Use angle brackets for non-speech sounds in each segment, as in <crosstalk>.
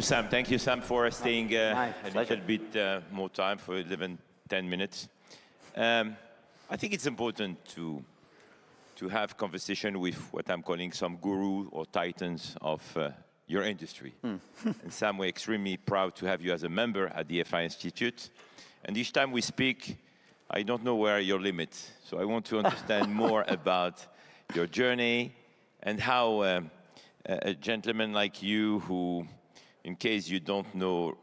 Sam, thank you, Sam, for staying uh, a little bit uh, more time for 11, 10 minutes. Um, I think it's important to, to have conversation with what I'm calling some guru or titans of uh, your industry. <laughs> and Sam, we're extremely proud to have you as a member at the FII Institute. And each time we speak, I don't know where your limits. So I want to understand <laughs> more about your journey and how um, a gentleman like you who, in case you don't know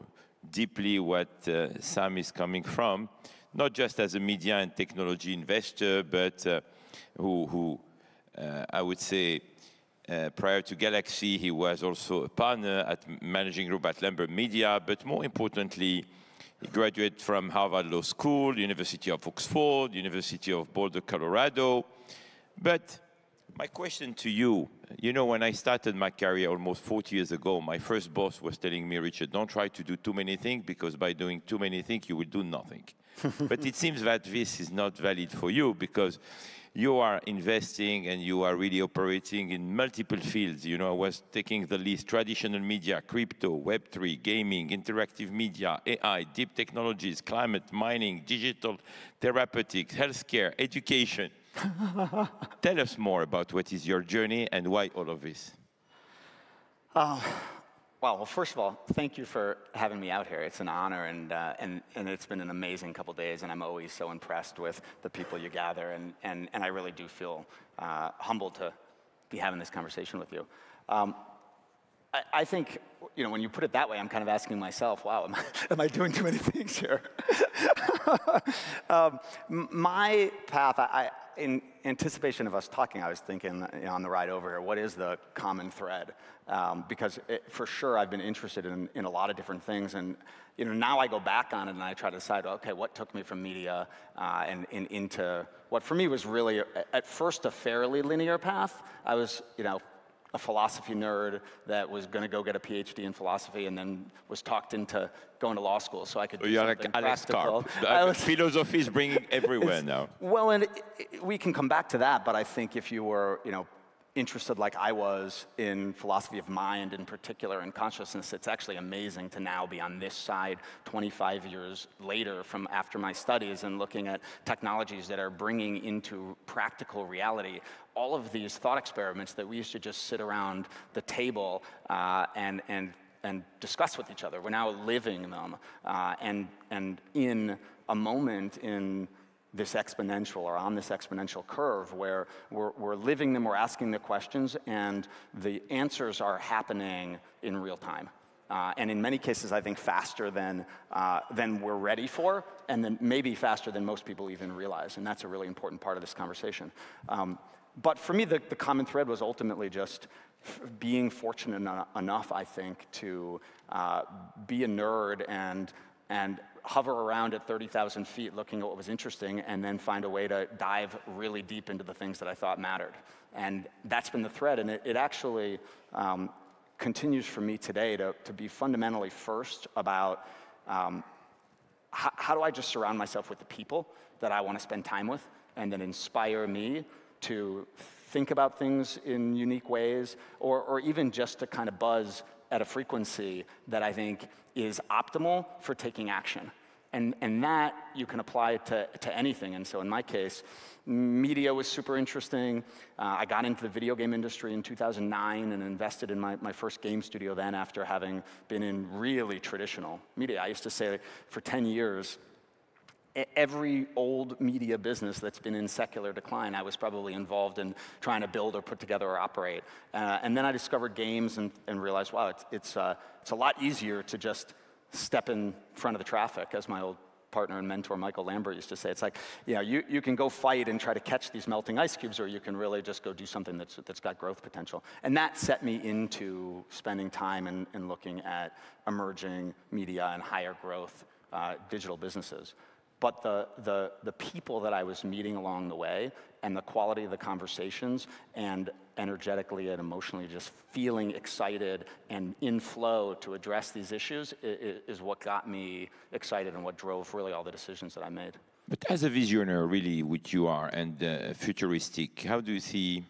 deeply what uh, Sam is coming from, not just as a media and technology investor, but uh, who, who uh, I would say, uh, prior to Galaxy, he was also a partner at managing group at Lambert Media, but more importantly, he graduated from Harvard Law School, University of Oxford, University of Boulder, Colorado. But my question to you, you know, when I started my career almost 40 years ago, my first boss was telling me, Richard, don't try to do too many things because by doing too many things, you will do nothing. <laughs> but it seems that this is not valid for you because you are investing and you are really operating in multiple fields. You know, I was taking the list, traditional media, crypto, Web3, gaming, interactive media, AI, deep technologies, climate, mining, digital, therapeutics, healthcare, education. <laughs> Tell us more about what is your journey and why all of this. Wow. Well, first of all, thank you for having me out here. It's an honor, and, uh, and, and it's been an amazing couple days, and I'm always so impressed with the people you gather, and, and, and I really do feel uh, humbled to be having this conversation with you. Um, I, I think, you know, when you put it that way, I'm kind of asking myself, wow, am I, <laughs> am I doing too many things here? <laughs> um, my path, I, in anticipation of us talking, I was thinking you know, on the ride over here, what is the common thread? Um, because it, for sure, I've been interested in, in a lot of different things, and you know, now I go back on it and I try to decide, okay, what took me from media uh, and, and into what for me was really, at first, a fairly linear path. I was, you know, a philosophy nerd that was going to go get a PhD in philosophy and then was talked into going to law school so I could do You're like Alex practical. Was- Philosophy is bringing everywhere <laughs> now. well, and it, it- we can come back to that, but I think if you were, you know, interested like I was in philosophy of mind in particular and consciousness, it's actually amazing to now be on this side 25 years later from after my studies and looking at technologies that are bringing into practical reality all of these thought experiments that we used to just sit around the table uh, and, and and discuss with each other. We're now living them uh, and, and in a moment in this exponential or on this exponential curve where we're, we're living them, we're asking the questions, and the answers are happening in real time. Uh, and in many cases, I think faster than, uh, than we're ready for, and then maybe faster than most people even realize. And that's a really important part of this conversation. Um, but for me, the, the common thread was ultimately just being fortunate eno- enough, I think, to uh, be a nerd and, and hover around at 30,000 feet looking at what was interesting and then find a way to dive really deep into the things that I thought mattered. And that's been the thread. And it, it actually um, continues for me today to, to be fundamentally first about um, how, how do I just surround myself with the people that I want to spend time with and that inspire me to think about things in unique ways or, or even just to kind of buzz at a frequency that I think is optimal for taking action. And, and that you can apply to, to anything. And so in my case, media was super interesting. Uh, I got into the video game industry in 2009 and invested in my, my first game studio then after having been in really traditional media. I used to say for 10 years, every old media business that's been in secular decline, I was probably involved in trying to build or put together or operate. Uh, and then I discovered games and, and realized, wow, it's, it's, uh, it's a lot easier to just step in front of the traffic, as my old partner and mentor Michael Lambert used to say. It's like, you know, you, you can go fight and try to catch these melting ice cubes, or you can really just go do something that's, that's got growth potential. And that set me into spending time and, looking at emerging media and higher growth uh, digital businesses. But the, the, the people that I was meeting along the way and the quality of the conversations and energetically and emotionally just feeling excited and in flow to address these issues i- i- is what got me excited and what drove really all the decisions that I made. But as a visionary, really, which you are, and uh, futuristic, how do you see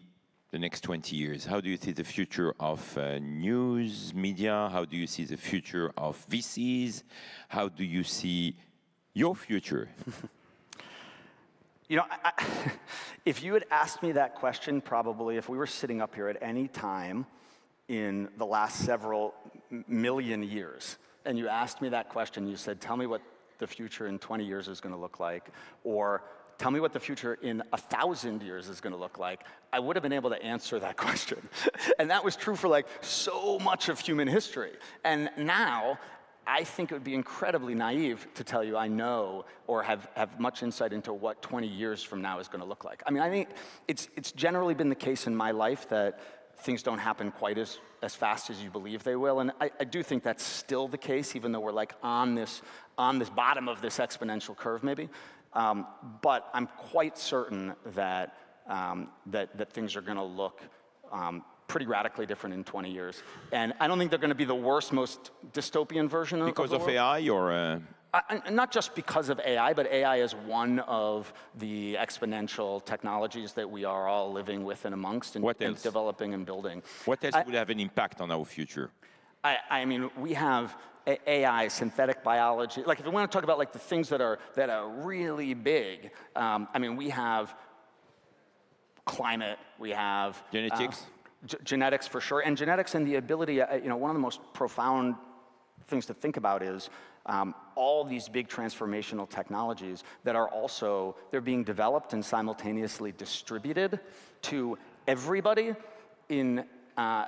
the next 20 years? How do you see the future of uh, news media? How do you see the future of VCs? How do you see your future? <laughs> you know, I, <laughs> if you had asked me that question, probably if we were sitting up here at any time in the last several million years, and you asked me that question, you said, Tell me what the future in 20 years is going to look like, or tell me what the future in a thousand years is going to look like, I would have been able to answer that <laughs> question. and that was true for like so much of human history. And now, I think it would be incredibly naive to tell you I know or have, have much insight into what 20 years from now is going to look like. I mean, I think it's, it's generally been the case in my life that things don't happen quite as, as fast as you believe they will. And I, I do think that's still the case, even though we're like on this, on this bottom of this exponential curve, maybe. Um, but I'm quite certain that, um, that, that things are going to look um, pretty radically different in 20 years. And I don't think they're going to be the worst, most dystopian version of because of, of AI or. Uh... I, not just because of AI, but AI is one of the exponential technologies that we are all living with and amongst and, and developing and building. What else I, would have an impact on our future? I, I mean, we have AI, synthetic biology. Like if we want to talk about like the things that are that are really big, um, I mean, we have climate, we have genetics, uh, genetics for sure, and genetics and the ability. Uh, you know, one of the most profound things to think about is um, all these big transformational technologies that are also they're being developed and simultaneously distributed to everybody in, uh,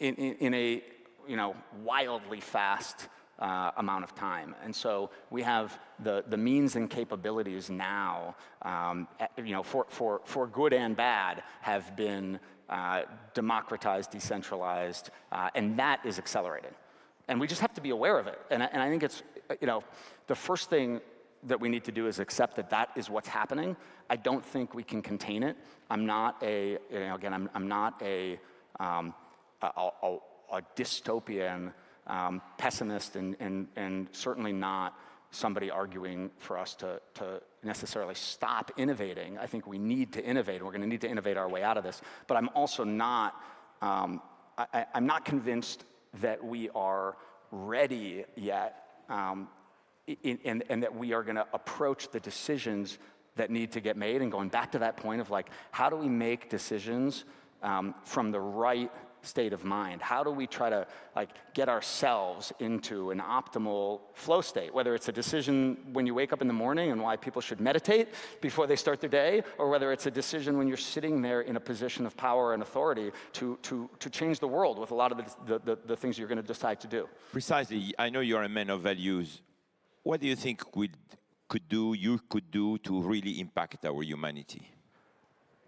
in, in, a you know, wildly fast uh, amount of time. And so we have the, the means and capabilities now, um, you know, for, for, for good and bad, have been uh, democratized, decentralized, uh, and that is accelerating. And we just have to be aware of it. And I, and I think it's, you know, the first thing that we need to do is accept that that is what's happening. I don't think we can contain it. I'm not a, you know, again, I'm, I'm not a, um, a, a, a dystopian um, pessimist and, and, and certainly not somebody arguing for us to, to necessarily stop innovating. I think we need to innovate, we're going to need to innovate our way out of this. But I'm also not, um, I, am not convinced that we are ready yet, um, in, in, and that we are going to approach the decisions that need to get made. And going back to that point of like, how do we make decisions um, from the right state of mind? How do we try to like get ourselves into an optimal flow state? Whether it's a decision when you wake up in the morning and why people should meditate before they start their day, or whether it's a decision when you're sitting there in a position of power and authority to, to, to change the world with a lot of the, the, the things you're going to decide to do. Precisely. I know you're a man of values. What do you think we could do, you could do to really impact our humanity?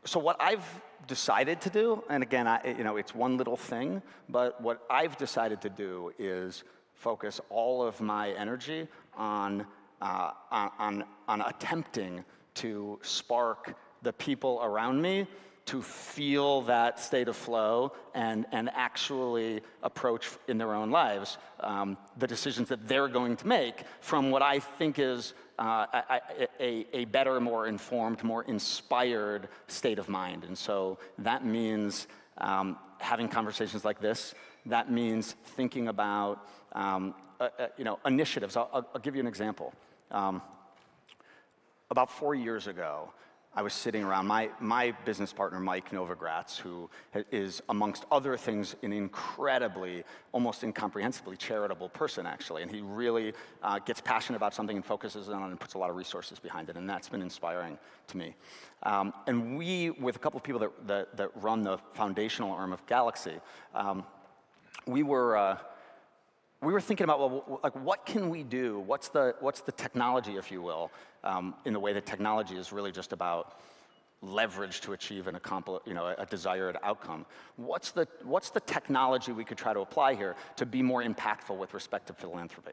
So what I've decided to do, and again, I, you know, it's one little thing, but what I've decided to do is focus all of my energy on, uh, on, on attempting to spark the people around me to feel that state of flow and, and actually approach in their own lives um, the decisions that they're going to make from what I think is uh, a, a, a, better, more informed, more inspired state of mind. And so that means um, having conversations like this. That means thinking about um, uh, uh, you know, initiatives. I'll, I'll, give you an example. Um, about four years ago, I was sitting around, my, my business partner, Mike Novogratz, who is, amongst other things, an incredibly, almost incomprehensibly charitable person, actually. And he really uh, gets passionate about something and focuses on it and puts a lot of resources behind it. And that's been inspiring to me. Um, and we, with a couple of people that, that, that, run the foundational arm of Galaxy, um, we were. Uh, we were thinking about, well, like, what can we do? What's the, what's the technology, if you will, um, in the way that technology is really just about leverage to achieve an accompli- you know, a desired outcome. What's the, what's the technology we could try to apply here to be more impactful with respect to philanthropy?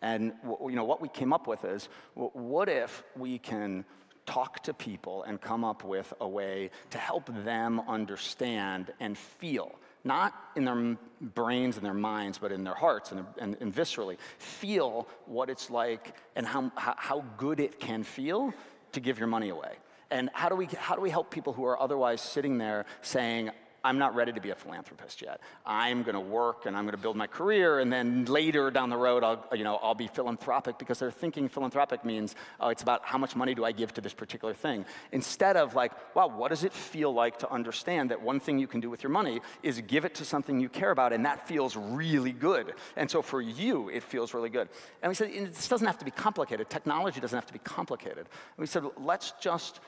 And you know, what we came up with is, what if we can talk to people and come up with a way to help them understand and feel not in their brains and their minds, but in their hearts and, and, and viscerally, feel what it's like and how, how good it can feel to give your money away. And how do, we, how do we help people who are otherwise sitting there saying, I'm not ready to be a philanthropist yet. I'm going to work and I'm going to build my career, and then later down the road, I'll, you know, I'll be philanthropic because they're thinking philanthropic means, oh, it's about how much money do I give to this particular thing. Instead of like, wow, what does it feel like to understand that one thing you can do with your money is give it to something you care about, and that feels really good. And so for you, it feels really good. And we said, this doesn't have to be complicated. Technology doesn't have to be complicated. And we said, let's just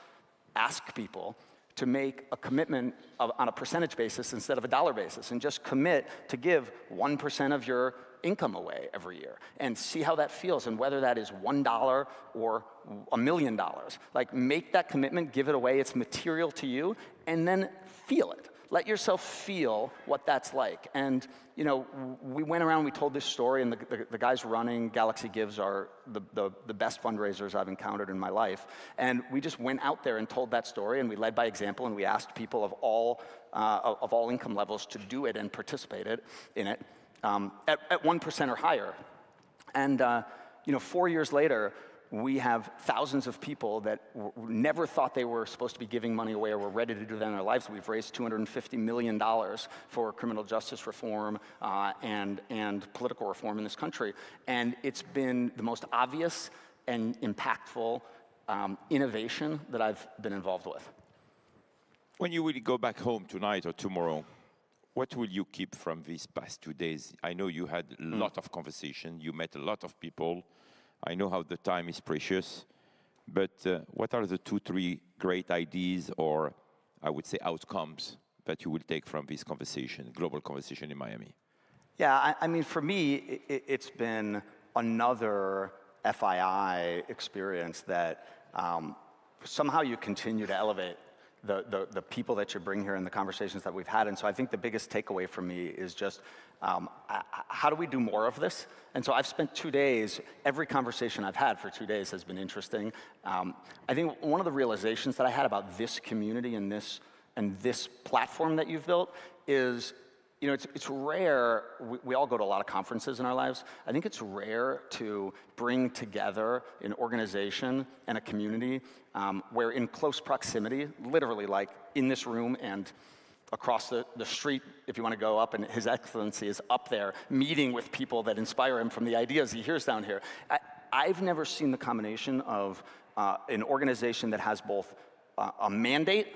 ask people to make a commitment of, on a percentage basis instead of a dollar basis and just commit to give 1% of your income away every year and see how that feels and whether that is $1 or a million dollars. Like make that commitment, give it away, it's material to you, and then feel it. Let yourself feel what that's like. And you know, we went around, we told this story, and the, the, the guys running Galaxy Gives are the, the, the, best fundraisers I've encountered in my life. And we just went out there and told that story, and we led by example, and we asked people of all, uh, of all income levels to do it and participated in it um, at, at 1% or higher. And, uh, you know, four years later, we have thousands of people that never thought they were supposed to be giving money away or were ready to do that in their lives. We've raised $250 million for criminal justice reform uh, and, and political reform in this country. And it's been the most obvious and impactful um, innovation that I've been involved with. When you will go back home tonight or tomorrow, what will you keep from these past two days? I know you had a mm. lot of conversation, you met a lot of people. I know how the time is precious, but uh, what are the two, three great ideas or I would say outcomes that you will take from this conversation, global conversation in Miami? Yeah, I, I mean, for me, it, it's been another FII experience that um, somehow you continue to elevate the, the, the, people that you bring here and the conversations that we've had. And so I think the biggest takeaway for me is just um, how do we do more of this? And so I've spent two days, every conversation I've had for two days has been interesting. Um, I think one of the realizations that I had about this community and this, and this platform that you've built is you know, it's, it's rare, we, we, all go to a lot of conferences in our lives. I think it's rare to bring together an organization and a community um, where in close proximity, literally like in this room and across the, the street, if you want to go up, and His Excellency is up there meeting with people that inspire him from the ideas he hears down here. I, have never seen the combination of uh, an organization that has both uh, a mandate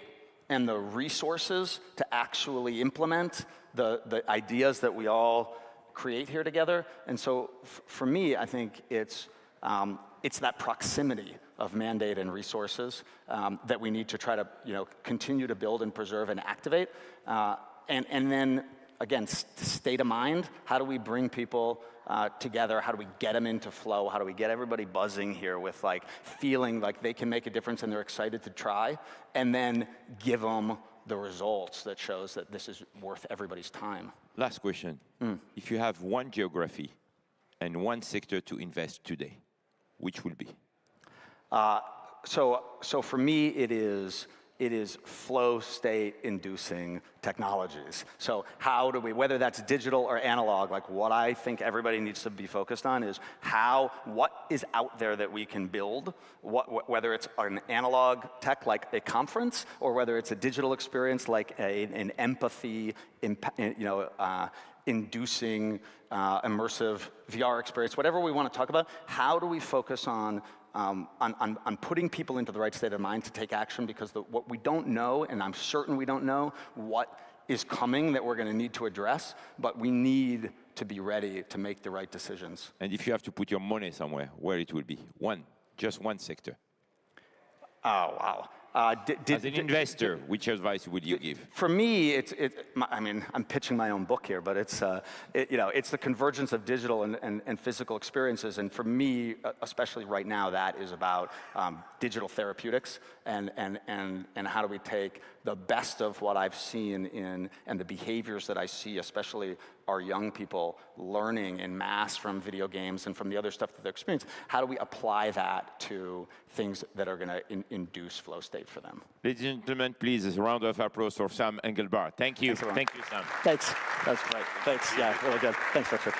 and the resources to actually implement the, the ideas that we all create here together. And so for me, I think it's, um, it's that proximity of mandate and resources um, that we need to try to you know, continue to build and preserve and activate. Uh, and, and then, again, state of mind. How do we bring people uh, together? How do we get them into flow? How do we get everybody buzzing here with like feeling like they can make a difference and they're excited to try? And then give them the results that shows that this is worth everybody's time. Last question. Mm. If you have one geography and one sector to invest today, which will be? Uh, so, so for me, it is it is flow state inducing technologies. So how do we, whether that's digital or analog, like what I think everybody needs to be focused on is how, what is out there that we can build, what, whether it's an analog tech like a conference, or whether it's a digital experience like a, an empathy, you know, uh, inducing uh, immersive VR experience, whatever we want to talk about, how do we focus on um, on, on, on, putting people into the right state of mind to take action because the, what we don't know, and I'm certain we don't know, what is coming that we're going to need to address, but we need to be ready to make the right decisions. And if you have to put your money somewhere, where it will be? One, just one sector. Oh, wow. Uh, did, As an investor, which advice would you give? For me, it's, it, I mean, I'm pitching my own book here, but it's, uh, it, you know, it's the convergence of digital and, and, and, physical experiences. And for me, uh, especially right now, that is about um, digital therapeutics and, and, and, and how do we take the best of what I've seen in, and the behaviors that I see, especially our young people learning in mass from video games and from the other stuff that they're experiencing, how do we apply that to things that are going to in, induce flow state for them? Ladies and gentlemen, please, a round of applause for Sam Englebardt. Thank you. Thanks, Thank you, Sam. Thanks. That's great. Thanks. Yeah, really good. Thanks, Richard.